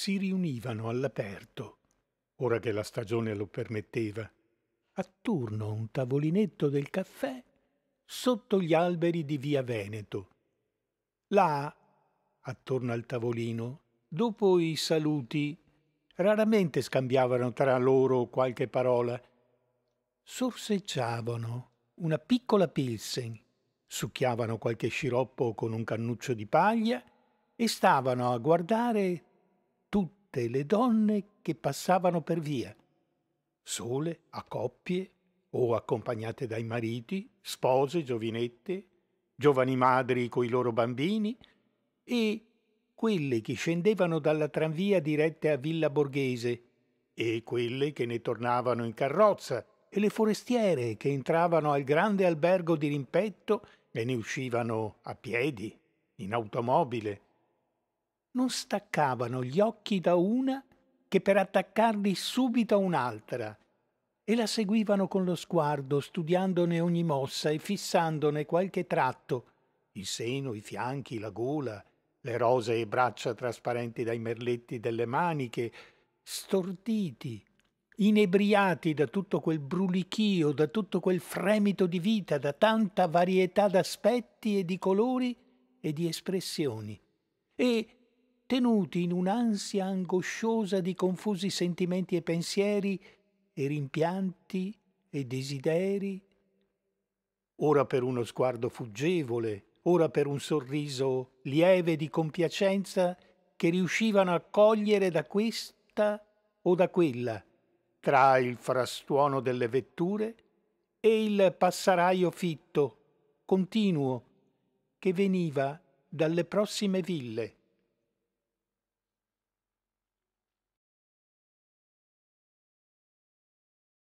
si riunivano all'aperto, ora che la stagione lo permetteva, attorno a un tavolinetto del caffè sotto gli alberi di via Veneto. Là, attorno al tavolino, dopo i saluti, raramente scambiavano tra loro qualche parola. Sorseggiavano una piccola pilsen, succhiavano qualche sciroppo con un cannuccio di paglia e stavano a guardare tutte le donne che passavano per via, sole, a coppie o accompagnate dai mariti, spose, giovinette, giovani madri coi loro bambini e quelle che scendevano dalla tranvia dirette a Villa Borghese e quelle che ne tornavano in carrozza e le forestiere che entravano al grande albergo di rimpetto e ne uscivano a piedi, in automobile. Non staccavano gli occhi da una che per attaccarli subito a un'altra e la seguivano con lo sguardo, studiandone ogni mossa e fissandone qualche tratto, il seno, i fianchi, la gola, le rosee braccia trasparenti dai merletti delle maniche, storditi, inebriati da tutto quel brulichio, da tutto quel fremito di vita, da tanta varietà d'aspetti e di colori e di espressioni, e tenuti in un'ansia angosciosa di confusi sentimenti e pensieri e rimpianti e desideri, ora per uno sguardo fuggevole, ora per un sorriso lieve di compiacenza che riuscivano a cogliere da questa o da quella, tra il frastuono delle vetture e il passaraio fitto, continuo, che veniva dalle prossime ville.